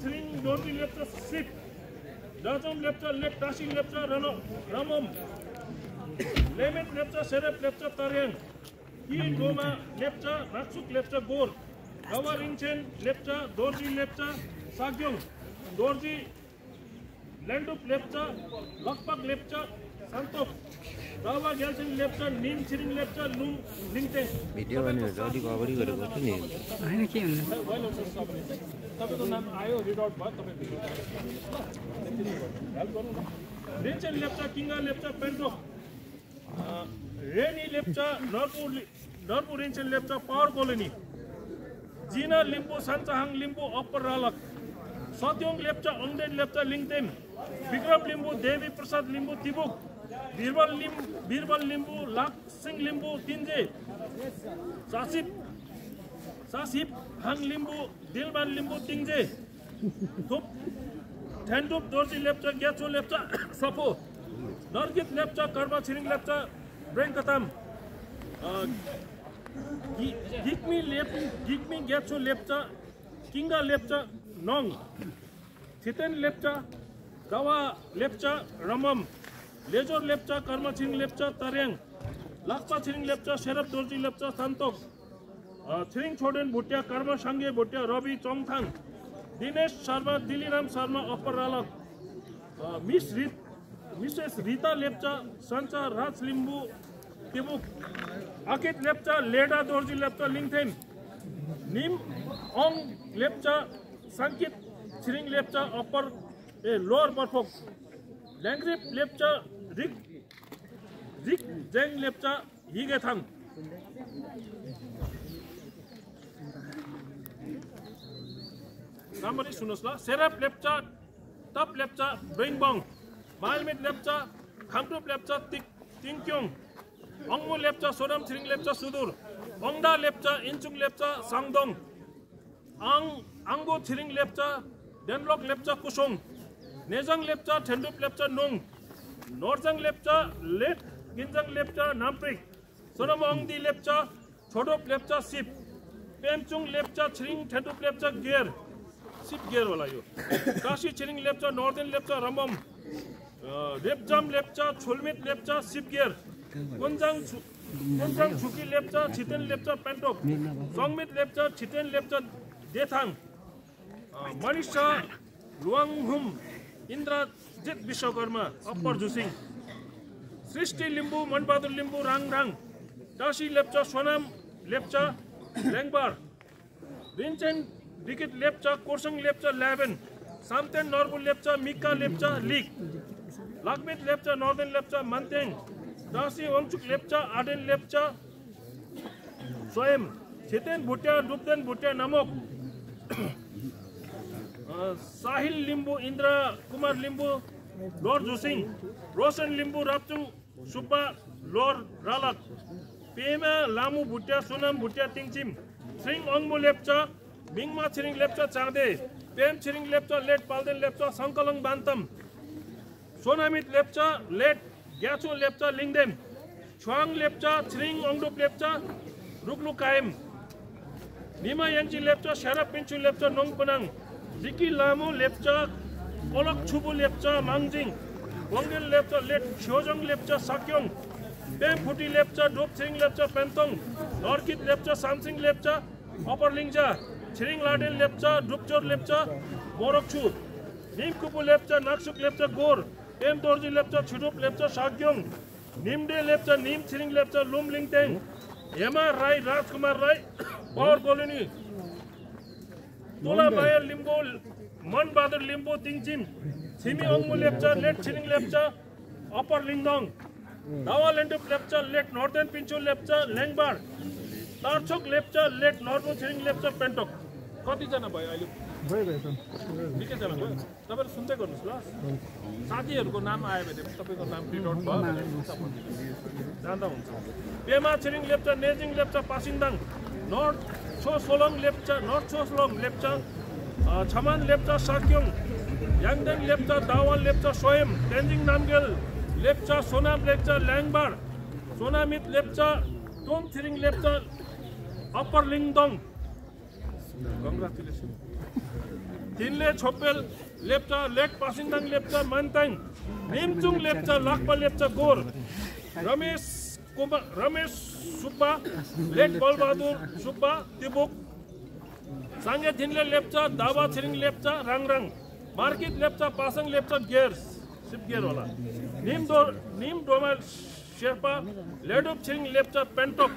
Throwing Dory left sip. Dazum left leg tossing left Rano Ramum. Lemon left Serep left Tarian. Ian Goma left Raksuk left Gore. Gawa Rinchen left Dorji left Sagyong. Dorji Landup left Lakpak left Santok. Dawa Gyalsin left Nim Tshering left Lung Lingte video भने जडी कभरी गरेको थियो नि हैन के हुन्छ तपाईँको नाम आयो रिड आउट भयो तपाईँ हेल्प गर्नु न Lepcha Kinga Lepcha Pentok Reni Lepcha Narpu Narpu Rinchen Lepcha power colony. Jina Limbu Sanchahang Limbu upper Ralak. Satyong Lepcha Angden Lepcha Lingtem Vikram Limbu Devi Prasad Limbu Tibuk. Birbal Limbu Birbal Limbu Laksing Limbu Tinje. Sasip Sasip Hang Limbu Dilman Limbu Tingje Thup Thendup Dorji Lepcha, ग्याचो Lepcha Sapo Nargit Lepcha, Karma Tshering Lepcha Brengktam Gikmi लेप, गिक्मी ग्याचो लेप्चा किङ्गा लेप्चा नङ थितेन लेप्चा, गावा लेप्चा, रमम। लेजोर लेप्चा, कर्मा छिरिङ लेप्चा तर्याङ लाक्पा छिरिङ लेप्चा सेरप दोर्जी लेप्चा सन्तोक Thing Choden Bhutia Karma Sangye Bhutia Robbie Chongthang, Dinesh Sharma, Diliram Sharma Upper Ralak, uh, Miss Rit, Mrs. Rita Lepcha, Sancha Raj Limbu, Tibuk, Akit Lepcha, Leda Dorji Lepcha Lingthen, Nim Ong Lepcha, Sankit Chiring Lepcha Upper eh, Lower Barfok, Langrip Lepcha, Rick, Rick Jeng Lepcha, Higethang. राम्ररी सुन्नुहोस् ल। सेराप लेप्चा टप लेप्चा ब्रेङबङ मालमित लेप्चा खामटुप लेप्चा तिक तिङक्योङ अङ्मु Lepcha Soram Tshering Lepcha Sudur Angda Lepcha Inchung Lepcha Sangdong आङ आङ्गो Tshering Lepcha Denlok Lepcha Kusong Nejang Lepcha Thendup Lepcha Nong Norjang Lepcha late Ginjang Lepcha Namprik Sonam Angdi Lepcha Chhodop Lepcha Sip Pemchung Lepcha Tshering ठेन्डुप Lepcha गेर सिप gear होला यो। काशी छिरिङ लेप्चा नर्देन लेप्चा रमम रेप्जाम लेप्चा छुलमित लेप्चा सिप Gyer. Kunjang Chhu Kunjang Chhuki Lepcha Chhiten Lepcha Pentok Sangmit Lepcha Chhiten Lepcha Dethang. Manisha Luwanghum Indrajit Vishwakarma upper Jhusing. Srishti Limbu Manbahadur Limbu Rangrang Tashi Lepcha Sonam Lepcha Lyangbar. Rinchen Dikit Lepcha Korsang Lepcha Lyaben Samten Norbu Lepcha Mikka Lepcha Lik Lakmit Lepcha Norden Lepcha Manteng Dasi Wangchuk Lepcha आडेन Lepcha स्वयं. छितेन भुटिया डुब्देन भुटिया नमोक. साहिल लिम्बू इन्द्र कुमार लिम्बू लोर झुसिङ रोशन लिम्बू राप्चुङ सुब्बा लोर रालक पेमा Lamu Bhutia Sonam Bhutia तिङचिम श्रिङ अङ्मु Lepcha Mingma Tshering Lepcha Chande Prem Tshering Lepcha late Palden Lepcha Sangkalang Bantam Sonamit Lepcha late Gyacho Lepcha Lingdem Tshewang Lepcha Tshering Ongdup Lepcha Ruklu Kayam Nima યંચી લેપ્ચો શેરપ પિંચુ લેપ્ચો નોંગપનાંગ ઝિકી લામુ લેપ્ચો ઓલક છુબુ લેપ્ચો માંગજિંગ વંગેલ લેપ્ચો late છ્યોજંગ લેપ્ચો Sakyong Pem Phuti Lepcha Dop Singh Lepcha Pemtong Larkit Lepcha Samsing Lepcha upper लिङ्जा Tshering Laden Lepcha Dupchor Lepcha मोरक्छु निमकुपु Lepcha Naksuk Lepcha गोर पेम दोर्जी लेप्चा छिडुप लेप्चा साग्योङ निमडे लेप्चा निम छिरिङ लेप्चा लुम लिङतेङ हेमा राई राजकुमार राई पावर कोलोनी तोला Maya Limbu Manbahadur Limbu Tingchim Chhimi अङ्मु Lepcha late Chhiring Lepcha upper Lingdong Dawa Lendup Lepcha late Norden Pinchu Lepcha Lyangbar Tarchhok Lepcha late Norbu Chhiring Lepcha Pentok कतिजना भयो अहिले? निकैजना भयो? तपाईँहरू सुन्दै गर्नुहोस् ल। साथीहरूको नाम आयो भने तपाईँको नाम प्रिन्ट आउट भयो जाँदा हुन्छ। Pema Tshering Lepcha Nejing Lepcha Passingdang north Chho Solang Lepcha north Chho Solang Lepcha Chhaman Lepcha Sakyong Yangdeng Lepcha Dawal Lepcha Soyam Tenzing Namgyal Lepcha Sonam Lepcha Lyangbar Sonamit Lepcha Tom Tshering Lepcha upper Lingdong congratulation Thinley Chhophel Lepcha late Pasingdang Lepcha Mantang Nimchung Lepcha Lakpa Lepcha Gor Ramesh Kumar Ramesh Subba late Balbahadur Subba Tibuk Sangay Thinley Lepcha Dawa Tshering Lepcha Rangrang Markit Lepcha Pasang Lepcha गेर सिप गेर होला निम डो निम डोमा शेर्पा लेडुप छिरिङ लेप्चा पेन्टोक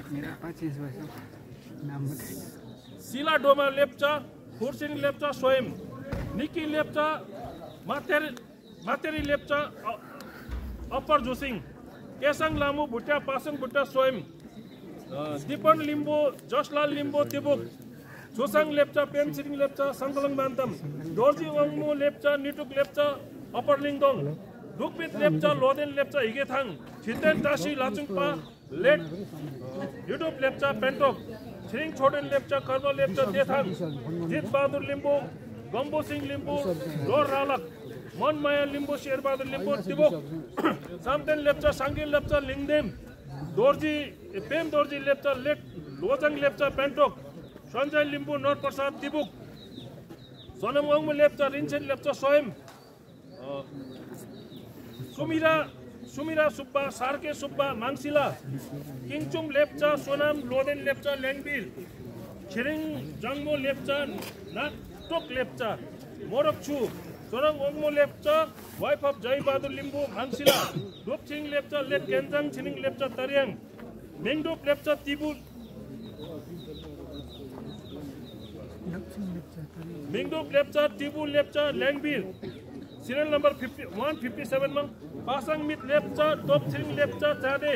सिला डोमा लेप्चा खुर्सिङ लेप्चा, स्वयं। Niki Lepcha Materi Materi Lepcha upper Josing Kesang Lhamu, Bhutia Pasang Bhutta स्वयं। दिपन लिम्बू जसलाल लिम्बू तिबुक। जोसाङ लेप्चा पेन छिरिङ लेप्चा सङ्कलङ बान्तम दोर्जी वङमु लेप्चा, निटुक लेप्चा अप्पर लिङदोङ रुकपित लेप्चा, लोदेन लेप्चा हिगेथाङ छितेन टासी लाचुङपा लेट युट्युब लेप्चा पेन्टोक छिरिङ छोडेन लेप्चा कर्म लेप्चा देथाङ जित बहादुर लिम्बू गम्बु सिंह लिम्बू लोर रालक मनमाया लिम्बू शेरबहादुर लिम्बू तिबुक सामतेन लेप्चा साङ्गिल लेप्चा लिङदेम दोर्जी पेम दोर्जी लेप्चा लेट लोजङ लेप्चा पेन्टोक सञ्जय लिम्बू नरप्रसाद तिबुक सोनम लेप्चा रिन्सेन लेप्चा स्वयं Sumira Sumira Subba, Sarke Subba Mangsila Kingchung Lepcha, Sonam, Loden Lepcha Lyangbil Tshering Jango Lepcha, Natok Lepcha Morakchhu Sorang ओङ्मो Lepcha, wife of Jai Bahadur Limbu Mangsila Dopchhing Lepcha, late Kenjang Tshering Lepcha Taryang Mengdop Lepcha Tibu Mingdop Lepcha Tibu Lepcha Lyangbir serial number fifty, one fifty सेभेनमा Pasang Mit Lepcha Top Tshering Lepcha चाँडे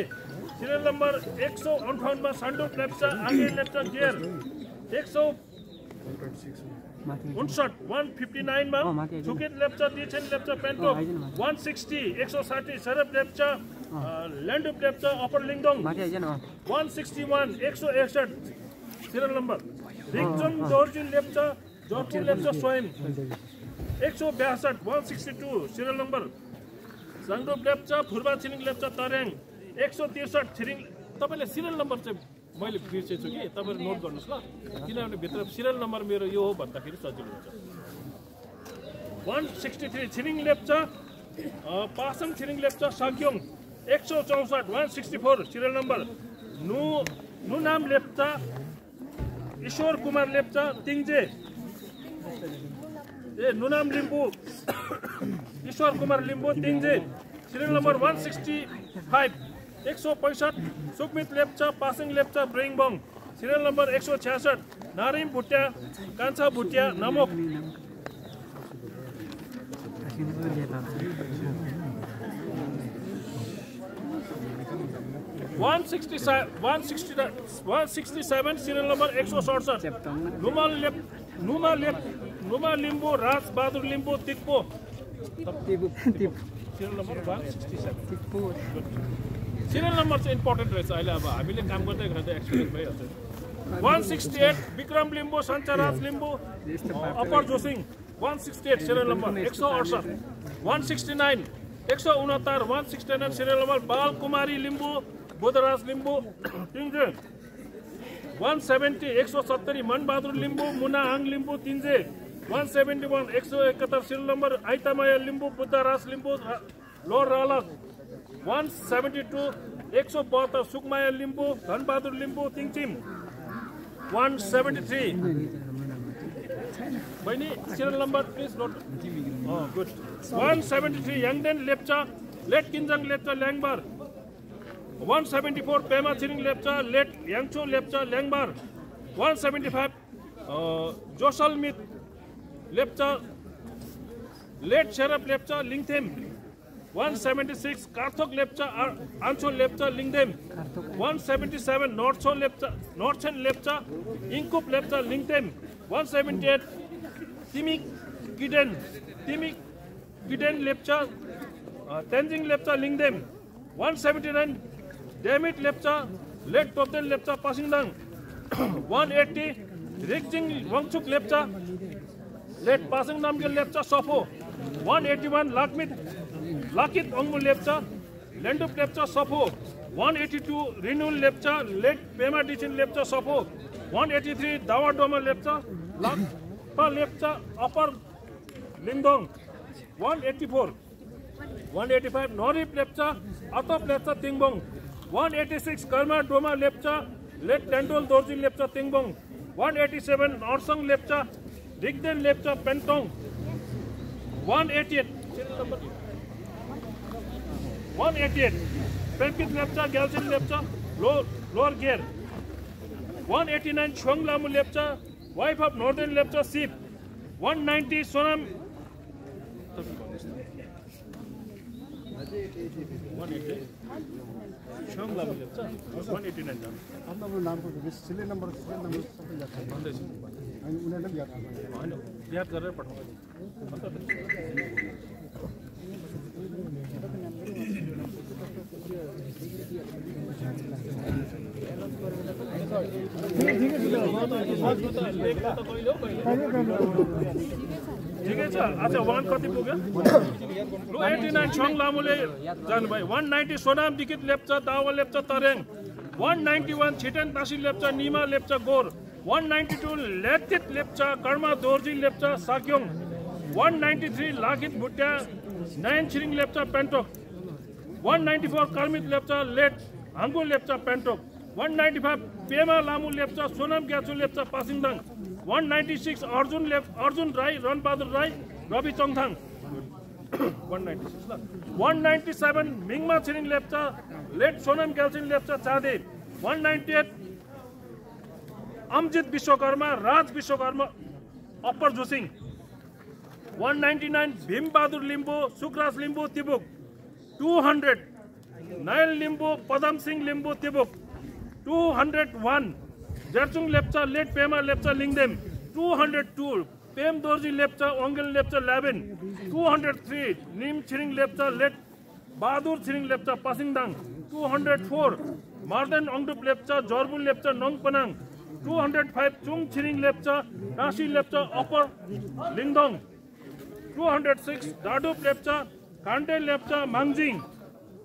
serial number एक सौ अन्ठाउन्नमा सान्डुप लेप्चा आगे लेप्चा गेर एक सौ उन्सठ वान फिफ्टी नाइनमा। Sukit Lepcha Dichhen Lepcha Pentok. One sixty एक सौ साठी सरप लेप्चा ल्यान्डुप लेप्चा अप्पर लिङदोङ न वान सिक्सटी वान एक सौ एकसठ सिरियल नम्बर। रिङचुङ दोर्जिन लेप्चा जर्पु लेप्चा स्वयं। एक सौ ब्यासठ one sixty two serial number. Sangdup Lepcha Phurba Tshering Lepcha Taryang एक सौ त्रिसठ छिरिङ तपाईँले सिरियल नम्बर चाहिँ मैले बिर्सेछु कि? तपाईँले नोट गर्नुहोस् ल। किनभने भित्र सिरियल नम्बर मेरो यो हो भन्दाखेरि सजिलो हुन्छ। One sixty three Tshering Lepcha Pasang Tshering Lepcha Sakyong एक सौ चौसठ one sixty four serial number नु नुनाम लेप्चा ईश्वर कुमार लेप्चा तिङजे ए Nunam Limbu Ishwar Kumar Limbu Tingje serial number one sixty five एक सौ पैँसठ सुकमित लेप्चा पासिङ लेप्चा ब्रिङबङ सिरियल नम्बर एक सौ छ्यासठ Narim Bhutia Kanchha Bhutia Namok one sixty one sixty one sixty seven serial number एक सौ सडसठ Numa Lep Numa Lep Numa Limbu Raj Bahadur Limbu Tikpo serial number one sixty seven Tipu serial number चाहिँ important रहेछ अहिले अब हामीले काम गर्दै गर्दै एक्सपिरियन्स भइहाल्छ one sixty eight Bikram Limbu Sancharaj Limbu upper Josing one sixty eight serial number एक सौ अडसठ वान सिक्सटी नाइन एक सौ उनहत्तर one sixty nine serial number Bal Kumari Limbu Budhraj Limbu Tingje one seventy एक सौ सत्तरी Manbahadur Limbu Munahang Limbu Tinje one seventy one एक सौ एकहत्तर serial number Aitamaya Limbu Buddhraj Limbu lower Ralak one seventy two एक सौ बहत्तर Sukmaya Limbu Dhanbahadur Limbu Tingchim one seventy three बहिनी serial number please note good one seventy three Yangden Lepcha late Kinjang Lepcha Lyangbar one seventy four Pema Tshering Lepcha late Yangchho Lepcha Lyangbar one seventy five Josal मित Lepcha late Serap Lepcha Lingthem one seventy six Karthok Lepcha आ- Ancho Lepcha Lingdem one seventy seven Northo Lepcha Northen Lepcha Ingkup Lepcha Lingthem one seventy eight Timik Kiden Timik Kiden Lepcha a, Tenzing Lepcha Lingdem one seventy nine Demit Lepcha late Topden Lepcha late Pasang Namke Lepcha Safo. One eighty one Lakmit Lakit Angu Lepcha Lendup Lepcha Safo. One eighty two Rinu Lepcha late Pema Disin Lepcha Safo. One eighty three Dawa Doma Lepcha Lakpa Lepcha upper Lingbong one eighty four one eighty five Narip Lepcha Atap Lepcha Tingbong. One eighty six Karma Doma Lepcha late Lendol Dorjee Lepcha Tingbong. One eighty seven Narsang Lepcha Rigden Lepcha Pentong 188 188 Penkit Lepcha Galsin Lepcha low, Lower Gear 189 Chuang Lamu Lepcha Wife of Northern Lepcha Sip 190 Sonam 180 Chuang Lamu Lepcha 189 जानु आफ्नो नामको cylinder number cylinder number सबै ठिकै छ अच्छा one कति पुग्यो लु एटी नाइन छङ लामुले जानुभयो one ninety Sonam Dikit Lepcha Dawa Lepcha Tareng one ninety one Chiten Tashi Lepcha Nima Lepcha Gor one ninety two Lethit Lepcha Karma Dorjee Lepcha Sakyong one ninety three Lakhit Bhutia Nain Tshering Lepcha Pentok one ninety four Karmit Lepcha late Hangu Lepcha Pentok one ninety five Pema Lhamu Lepcha Sonam Gyachu Lepcha Pasingdang one ninety six Arjun Lep Arjun Rai Ranbahadur Rai Ravi Changthang one ninety six ल। One ninety seven मिङमा Tshering Lepcha late Sonam Gyalsing Lepcha Chande one ninety eight Amjit Bishwakarma Raj Bishwakarma upper Josing one ninety nine Bhimbahadur Limbu Sukraj Limbu Tibuk two hundred Nayal Limbu Padam Singh Limbu Tibuk two hundred one Jarchung Lepcha late Pema Lepcha Lingdem two two Pem Dorjee Lepcha Ongel Lepcha Lyaben two three Nim Tshering Lepcha late Bahadur Tshering Lepcha Pasingdang two hundred four Marden Angdup Lepcha Jarbul Lepcha Nang Panang 205 Chung Chiring Lepcha, Nashi Lepcha Upper Lingdong. 206 Dadup Lepcha, Kande Lepcha Mangjing.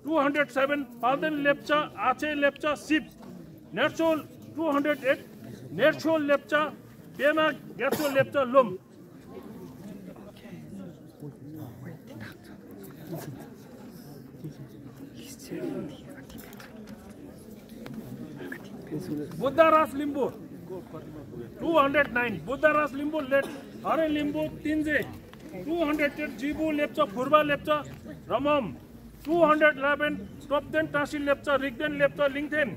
207 Padan Lepcha, Ache Lepcha Sip. Nerchol 208 Nerchol Lepcha, Pema Gatso Lepcha Lum. Buddha Ras লিম্বুর 209 Buddharaj Limbu late हरेन two hundred 210 जीबू Lepcha खुर्बा Lepcha, Ramam 211 टोपदेन Tashi Lepcha, रिगदेन Lepcha लिङथेन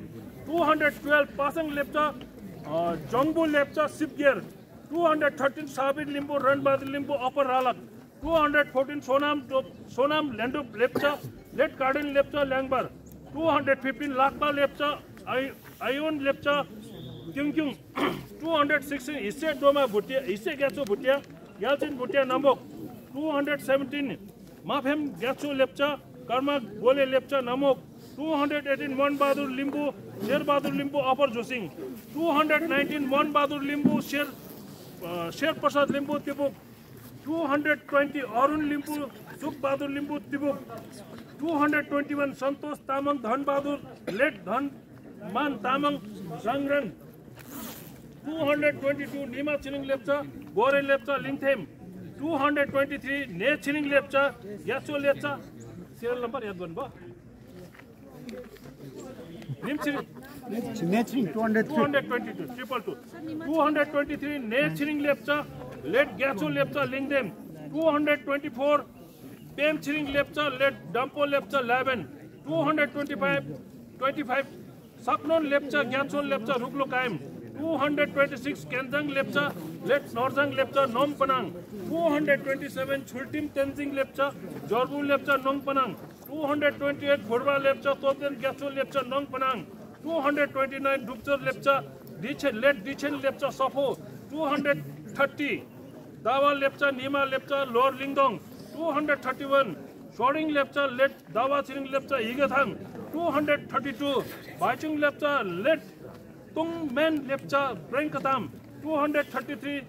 212 Pasang Lepcha जङ्बु Lepcha, सिपगेर 213 Sabir Limbu, Ranbad Limbu, upper Ralak 214 Sonam Sonam Lendup Lepcha, late Karden Lepcha Lyangbar 215 Lakpa Lepcha Ayon Lepcha Lepcha क्यों? क्यों 216 हिस्से डोमा भुटिया हिस्से ग्याचो भुटिया? ग्याल्चिन भुटिया नम्बोक 217 माफेम ग्याचो लेप्चा कर्मा गोले लेप्चा नमोक 218 मन बहादुर लिम्बू शेर बहादुर लिम्बू अपर जोसिङ 219 मन बहादुर लिम्बू शेर अ, शेर प्रसाद लिम्बू तिबुक 220 अरुण लिम्बू सुख बहादुर लिम्बू तिबुक 221 सन्तोष तामाङ धन Bahadur late Dhan Man Tamang सङ्ग्रन 222 Nima Chining Lepcha, Gore Lepcha, Lingthem. 223 Ne Chining Lepcha, Yacho Lepcha. Serial number याद गर्नुभयो? निम छिरिङ नेचरिङ टु हन्ड्रेड 222 ट्रिपल टू 223 ने छिरिङ लेप्चा लेट ग्याचो लेप्चा लिङदेम 224 पेम छिरिङ लेप्चा लेट डम्पो लेप्चा ल्याबेन 225 25 सक्नोन Lepcha ग्याचोन Lepcha Ruklo Kaim 226 केन्जाङ Lepcha late नर्जाङ Lepcha Nong पनाङ 227 छुल्टिम Tenzing Lepcha जर्बु Lepcha Nong पनाङ 228 Phurba Lepcha तोपेन ग्याचो Lepcha Nong पनाङ 229 डुक्चर Lepcha Dechen late Dechen Lepcha सफो 230 दावा लेप्चा निमा लेप्चा लोर लिङदोङ 231 सोरिङ लेप्चा लेट दावा छिरिङ लेप्चा हिगथाङ 232 भाइचुङ लेप्चा लेट तुङ मेन लेप्चा ब्रेङ्कताम 233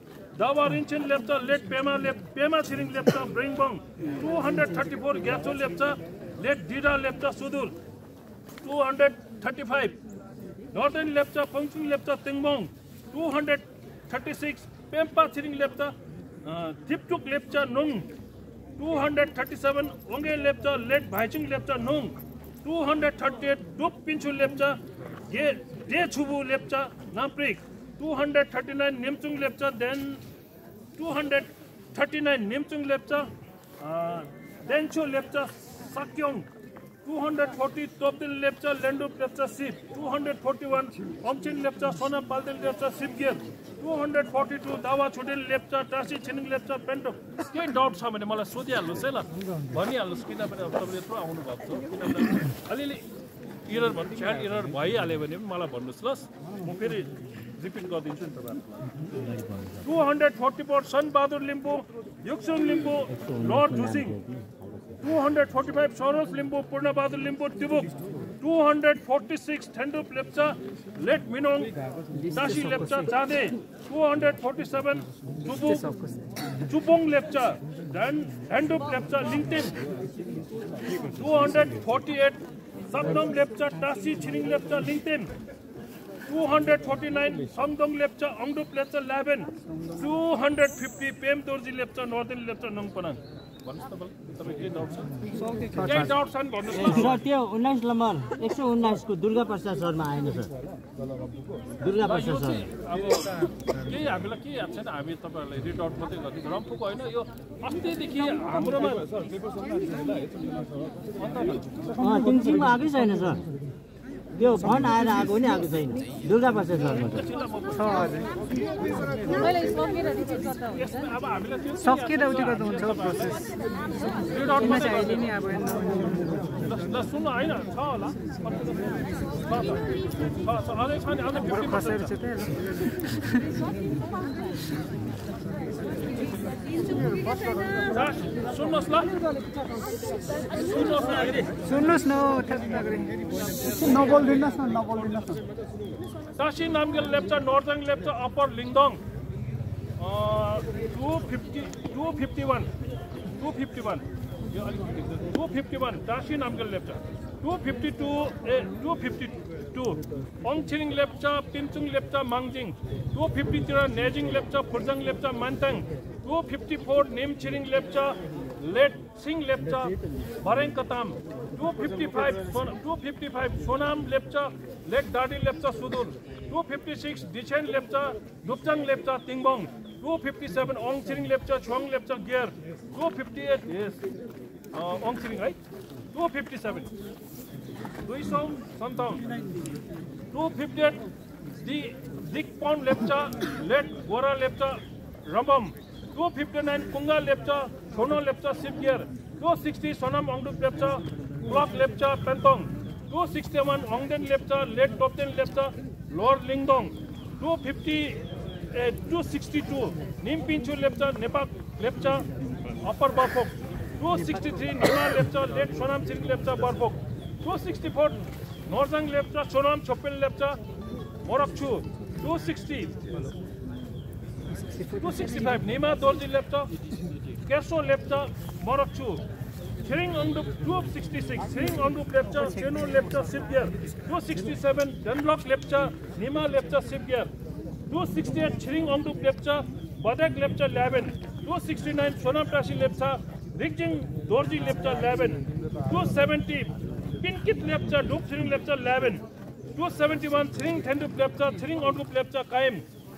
दावा रिन्छेन लेप्चा लेट पेमा लेप पेमा छिरिङ लेप्चा ब्रेङबङ 234 ग्याचो लेप्चा लेट डिडा लेप्चा सुदुर 235 Northern Lepcha, Pengchung Lepcha, Tingbong, 236, Pempa Chiring Lepcha, थिप्चुक लेप्चा नुङ two hundred thirty seven Onge Lepcha late Baichung Lepcha thirty eight डुप पिन्छु लेप्चा गे डे छुबु लेप्चा नाप्रिक टु हन्ड्रेड थर्टी नाइन नेमचुङ Lepcha then two hundred thirty nine नेमचुङ Lepcha देन्चो Lepcha Sakyong two hundred forty तोप्दिल Lepcha Lendup Lepcha सिप। Two hundred forty one अङ्चिन लेप्चा सोना पाल्दिल Lepcha सिपगिर two hundred forty two Dawa छुटेल Lepcha Tashi छिनिङ Lepcha पेन्टो केही doubt छ भने मलाई सोधिहाल्नुहोस् है ल। भनिहाल्नुहोस् किनभने अब तपाईँले यत्रो आउनु भएको छ। किनभने अलिअलि इरर भन्नु च्याट इरर भइहाल्यो भने पनि मलाई भन्नुहोस् ल। म फेरि रिपिट गरिदिन्छु नि तपाईँहरूलाई। Two hundred forty four Sanbahadur Limbu युक्सुङ Limbu लर्ड झुसिङ two hundred forty five Saroj Limbu Purnabahadur Limbu तिबुक two hundred forty six Thendup Lepcha late मिनोङ दासी लेप्चा चाँदे टु हन्ड्रेड फोर्टी सेभेन जुबोङ लेप्चा ह्यान्डुप Lepcha लिङ्टेन two hundred forty eight Laben, 250 Pem Dorji Lepcha, Northern Lepcha, Nongpanang. भन्नुहोस् तपाईँले तपाईँ केही doubt छ केही doubt छ भने भन्नुहोस् सर त्यो उन्नाइस नम्बर एक सय उन्नाइसको दुर्गा प्रसाद शर्मा आएन सर। दुर्गा प्रसाद सर चाहिँ अब केही हामीलाई केही याद छैन। हामी तपाईँहरूलाई रिड आउट मात्रै गर्ने रम्फूको होइन यो अस्तिदेखि हाम्रोमा अँ तिङसिङमा आएकै छैन सर। त्यो फन्ड आएर आएको पनि आएको छैन दुर्गा प्रसाद शर्मा सकिएर उठे गर्दा हुन्छ प्रोसेस अहिले नै अब नि खसेर चाहिँ त्यही सुन्नुहोस् न नबोलिदिनुहोस् न नबोलिदिनुहोस् न Tashi Namgyal Lepcha Norjang Lepcha upper Lingdong two fifty two fifty one two fifty one यो fifty one Tashi Namgyal Lepcha two fifty two A two fifty two Ongtshering Lepcha Pimchung Lepcha Mangjing two फिफ्टीतिर Nejing Lepcha Phurjang Lepcha Mantang 254 Nem Chiring Lepcha late Singh Lepcha Bhareng Katam 255 255 Sonam Lepcha late Dadi Lepcha Sudur two fifty 256 Dichen Lepcha Dupchang two fifty 257 Ong Chiring Lepcha Chhong Lepcha gear 258 yes Ong Chiring right 257 दुई सौ fifty at the दिक pawn Lepcha late गोरा Lepcha Ramam two fifty nine Kunga Lepcha छोनो Lepcha सिप gear two sixty Sonam Angdup Lepcha क्लॉक Lepcha पेंतोंग two sixty one ऑंगडेन Lepcha late Topten Lepcha lower Lingdong two fifty two sixty two Nim निमपिंचू Lepcha Nepal Lepcha upper Barfok two sixty three Nema Lepcha late Sonam silk Lepcha Barfok two sixty four नॉर्जंग Lepcha Sonam छोपेन Lepcha मोरक्चू two sixty two sixty two sixty five Nima Dorji Lepcha Keso Lepcha Morakchhu Chhiring Angdup two sixty six Chhiring Angdup Lepcha Seno Lepcha Sipgyer two sixty seven Denblak Lepcha Nima Lepcha Sipgyer two sixty eight Chhiring Angdup Lepcha Badek Lepcha Lyaben two sixty nine Sonam Tashi Lepcha Rikzing Dorji Lepcha Lyaben two seventy Pinkit Lepcha Dup Chhiring Lepcha Lyaben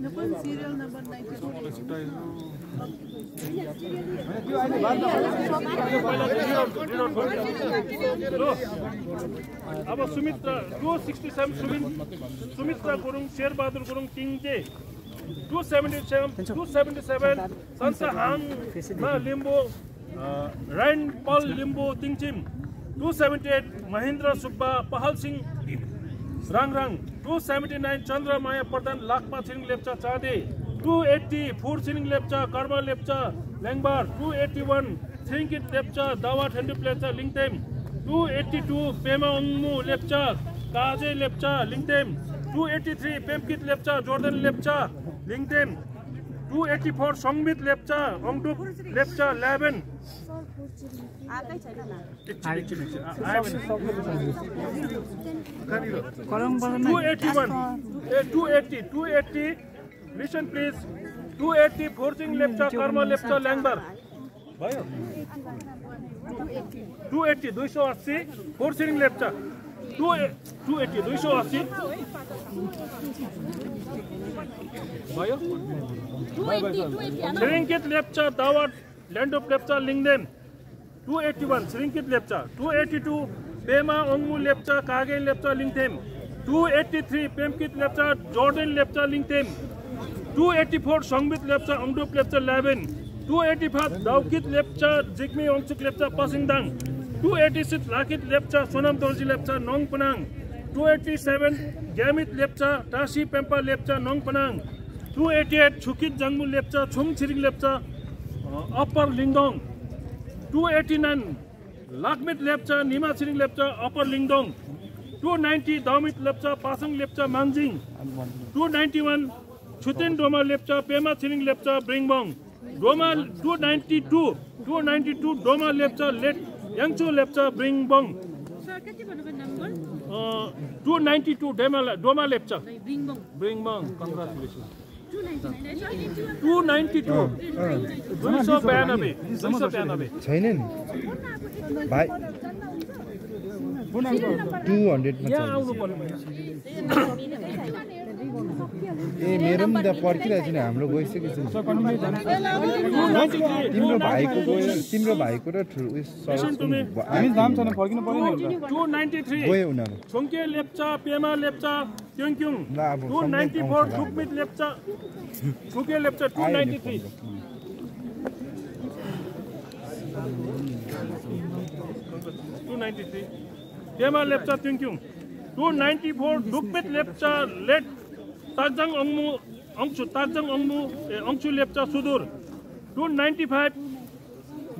अब Sumitra two sixty seven Sumit Sumitra Gurung Sherbahadur Gurung किङजे two seventy seven two seventy seven सन्सा हाङमा लिम्बू राइन पल Limbu तिङचिम। Two seventy eight Mahendra Subba पहल Singh Rangrang. Two seventy nine Chandramaya Pradhan Lakpa Chiring Lepcha चाँदे two eighty four Chiring Lepcha Karma Lepcha ल्याङबार two eighty one छिरिङकित Lepcha Dawa Thendup Lepcha Lingthem two eighty two Pema अङ्मु Lepcha काजे Lepcha Lingthem two eighty three पेमकित Lepcha जोर्दन Lepcha लिङतेम two eighty four Sangmit Lepcha Angdup Lepcha Lyaben आएकै छैन न एकछिन एकछिन एकछिन आ- आयो भने कलम बदल्न 281 ए 280 280 listen please 280 forcing Lepcha Karma Lepcha ल्याङबार भयो 280 280 फोर्सिङ लेप्चा 280 280 भयो श्रीङ्कित लेप्चा दावाट ल्यान्डोप लेप्चा लिङदेन 281 श्रीङ्कित लेप्चा 282 पेमा ओङ्मु लेप्चा कागे लेप्चा लिङथेम 283 पेमकित लेप्चा जोर्डन लेप्चा लिङथेम 284 सङ्बित लेप्चा अङ्डुप लेप्चा ल्याबेन 285 दाउकित लेप्चा जिग्मी ओङचुक लेप्चा पसिङदाङ 286 लाकित लेप्चा सोनाम दोर्जी लेप्चा नङ पनाङ 287 ग्यामित लेप्चा टासी पेम्पा लेप्चा नङ पनाङ 288 छुकित जाङ्मु लेप्चा छुङ छिरिङ लेप्चा अप्पर लिङदोङ 289 लाकमित लेप्चा निमा छिरिङ लेप्चा अप्पर लिङदोङ 290 दाउमित लेप्चा पासङ लेप्चा माङजिङ 291 छुतेन डोमा लेप्चा पेमा छिरिङ लेप्चा ब्रिङबङ डोमा 292 292 डोमा लेप्चा लेट याङचो लेप्चा ब्रिङबङ सर कति भन्नुभयो नम्बर टु नाइन्टी टू डेमा Doma Lepcha Bringbong Bringbong congratulation two ninety two दुई सौ बयानब्बे दुई सौ बयानब्बे छैन नि भाइ टु हन्ड्रेडमा यहाँ आउनु पर्ने ए मेरो पनि त पर्खिरहेको छु नि हाम्रो गइसकेको छ तिम्रो भाइको गयो तिम्रो भाइको र गयो उनीहरू। पेमा टु नाइन्टी फोर थुकमित थुके two ninety three. Two ninety three. Pema two ninety four Lepcha late ताजंग Angmu अंगचु ताजंग अंगमु अंगचु लेपचा सुदूर 295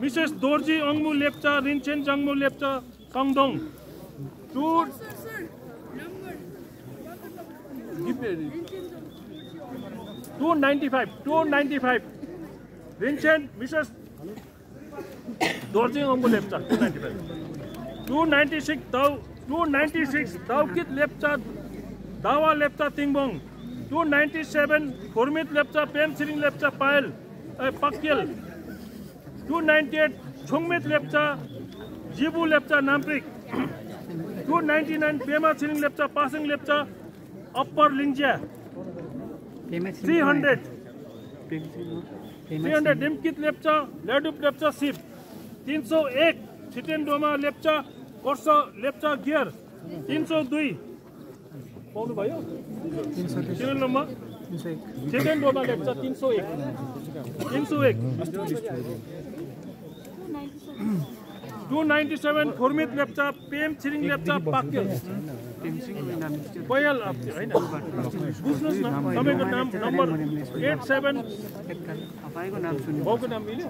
missus Dorji Angmu Lepcha Rinchen Jangmu Lepcha five 2 295 295 Rinchen missus Dorji Angmu Lepcha 296 296 दाउ कित लेपचा दावा Lepcha तिंगबोंग 297 Hormit Lepcha Pemsiring Lepcha Pael uh, Pakyal 298 Chongmet Lepcha Jibu Lepcha Namprik 299 Pema Siring Lepcha Pasing Lepcha Upper Lingia 300 300 Dimkit Lepcha Ladup Lepcha Sip 301 Chitin Doma Lepcha Korsa Lepcha Gear 302 पाउनुभयो number छिटेन Doma Lepcha तिन सौ एक। तिन सौ एक। Two ninety seven Phurmit Lepcha Pem Tshering Lepcha पाक्यो पयल होइन। बुझ्नुहोस् न तपाईँको नाम नम्बर एट सेभेन। बाउको नाम मिल्यो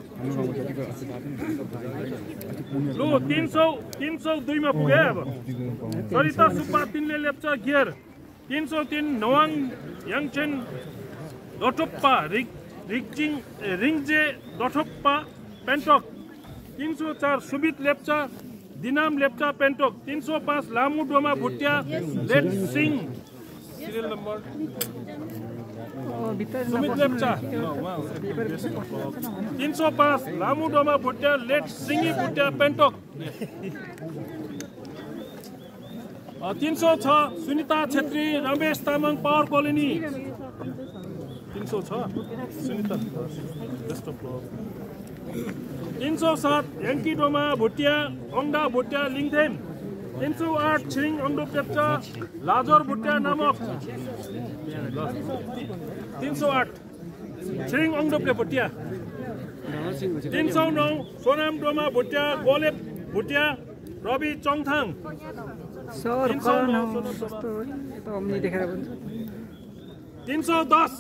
लु तिन सौ तिन सौ दुईमा पुग्यो है अब। सरिता सुब्बा तिनले लेप्चा गियर তিনশো তিন নোয়াং ইয়াংচেন দটপ্পা রিকজিং রিংজে দটপ্পা পেন্টক তিনশো চার সুবিত লেপচা, দিনাম লেপচা পেন্টক তিনশো পাঁচ লামু ডোমা ভুটিয়া, লেট সিং। সিরিয়াল লেপচা। তিনশো পাঁচ লামু ডোমা ভুটিয়া, লেট সিঙ্গি ভুটিয়া পেন্টক तिन सौ छ सुनिता छेत्री रमेश तामाङ पावर कोलोनी। तिन सौ छ सुनिता तिन सौ सात याङ्की डोमा भुटिया अङ्डा भुटिया लिङथेम तिन सौ आठ छिरिङ अङ्डो पेप्चा लाजोर भुटिया नामक। तिन सौ आठ छिरिङ अङ्डोप्ले भुटिया। तिन सौ नौ सोनाम डोमा भुटिया गोलेप भुटिया रवि चङथाङ सर तिन सौ दस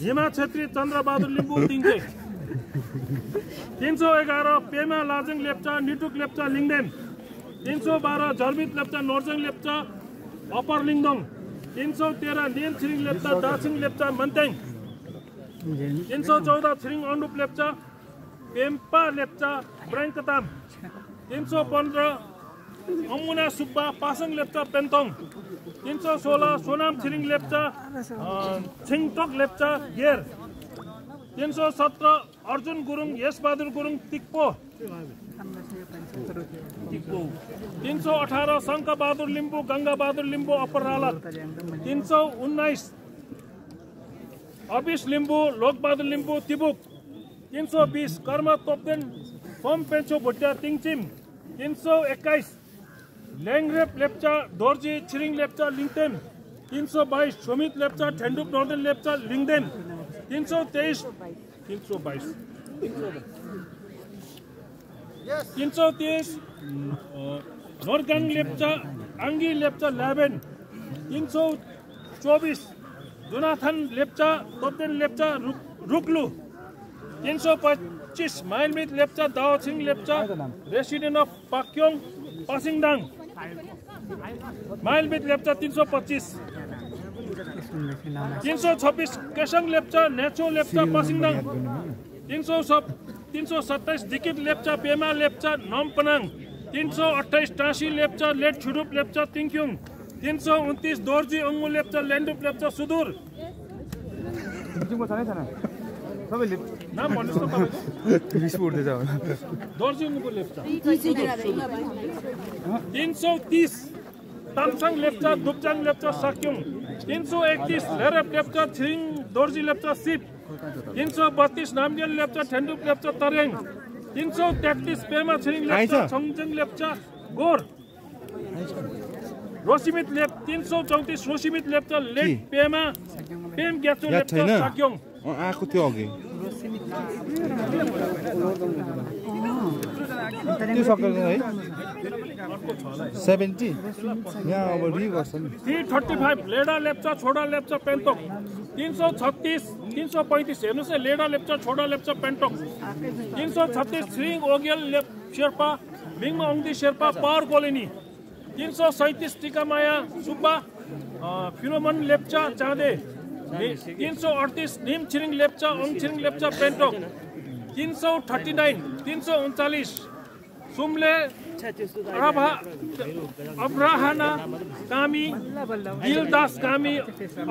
हिमा छेत्री चन्द्रबहादुर लिम्बू तिङचे तिन सौ एघार पेमा लाजङ लेप्चा निटुक लेप्चा लिङदेन तिन सौ बाह्र झर्बित लेप्चा नोर्जङ लेप्चा अप्पर लिङदोङ तिन सौ तेह्र नियम छिरिङ लेप्चा दाछिङ लेप्चा मन्त्याङ तिन सौ चौध छिरिङ अन्डुप लेप्चा पेम्पा लेप्चा ब्राङ्कताम तिन सौ पन्ध्र अमुना सुब्बा पासाङ लेप्चा पेन्तोङ। तिन सौ सोह्र सोनाम छिरिङ लेप्चा छिङटोक लेप्चा गेर। तिन सौ सत्र अर्जुन गुरुङ यशबहादुर गुरुङ तिक्पो। तिन सौ अठार शङ्खबहादुर लिम्बू गङ्गाबहादुर लिम्बू अप्पर तिन सौ उन्नाइस अबिस लिम्बू लोकबहादुर लिम्बू तिबुक। तिन सौ बिस कर्म तोप्देन फोम पेन्चो भुटिया तिङचिम। तिन सौ एक्काइस ल्याङरेप लेप्चा दोर्जी छिरिङ लेप्चा लिङतेन तिन सौ बाइस सुमित लेप्चा ठेन्डुप नर्देन लेप्चा लिङदेन तिन सौ तेइस तिन सौ बाइस तिन सौ तेइस नोरगाङ लेप्चा आङ्गी लेप्चा ल्याबेन तिन सौ चौबिस जोनाथन लेप्चा तोप्देन लेप्चा रुक- रुक्लु तिन सौ पच्चिस माइलमित लेप्चा दाओछिङ लेप्चा रेसिडेन्ट अफ पाक्योङ पासिङदाङ। माइलमित लेप्चा तिन सौ पच्चिस। तिन सौ छब्बिस केसङ लेप्चा नेचो लेप्चा पासिङदाङ। तिन सौ सब तिन सौ सत्ताइस डिकिट लेप्चा पेमा लेप्चा नमपनाङ तिन सौ अठाइस टाँसी लेप्चा लेट छुडुप लेप्चा तिङक्युङ तिन सौ उन्तिस दोर्जी अङ्गु लेप्चा लेन्डुप लेप्चा सुदूर। नाम भन्नुहोस् न तपाईँको। दोर्जी अङ्गुको लेप्चा। तिन सौ तिस तामसाङ लेप्चा लेप्चा साक्युङ। तिन सौ एकतिस लेरप लेप्चा दोर्जी लेप्चा सिप। तिन सौ बत्तिस नामगेल लेप्चा ठेन्डुप लेप्चा तिन सौ तेत्तिस पेमा छिरिङ लेप्चा छङजङ लेप्चा गोर। रोसिमित लेप तिन सौ चौतिस रोसिमित लेप्चा लेट पेमा पेम ग्याचो लेप्चा? साक्योङ। आएको थियो अघि यहाँ अब थ्री थर्टी फाइभ लेडा लेप्चा छोडा लेप्चा पेन्टोक तिन सौ छत्तिस तिन सौ पैँतिस हेर्नुहोस् है लेडा लेप्चा छोडा लेप्चा पेन्टोक तिन सौ छत्तिस छिरिङ ओगेल लेप शेर्पा मिङमा शेर्पा पावर कोलोनी तिन सौ सैँतिस टिकामाया सुब्बा फिरोमन लेप्चा चाँदे तिन सौ अडतिस निम छिरिङ लेप्चा ओङ छिरिङ लेप्चा पेन्टोक। तिन सौ थर्टी नाइन तिन सौ उन्चालिस। सुम्ले अब्राहना कामी दिलदास कामी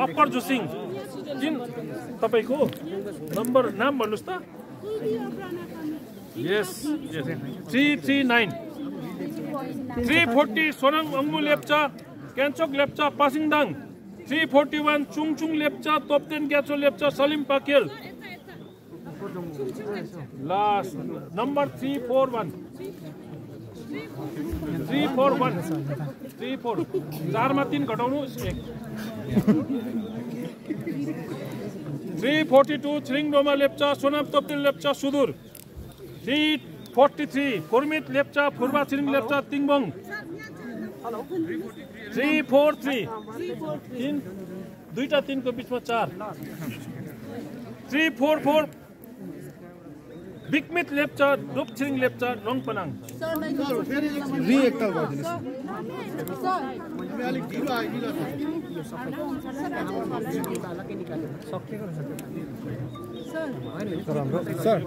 अप्पर जोसिङ। तिन तपाईँको नम्बर नाम भन्नुहोस् त। Yes three three nine. Three forty सोनाङ अङ्मु Lepcha क्यान्चोक Lepcha Passingdang. Three forty one चुङचुङ Lepcha Topten ग्याचो Lepcha Salim पाकेल। Last number three four one. Three four one. Three four. चारमा तिन घटाउनु three forty two Chiring Doma Lepcha Sonam Topten Lepcha Sudur. Three forty three Phurmit Lepcha Phurba Tshering Lepcha तिङबोङ। Three four three तिन दुईटा तिनको बिचमा चार three four four बिकमित Lepcha डुप छिरिङ लेप्चा गरिदिनुहोस् sir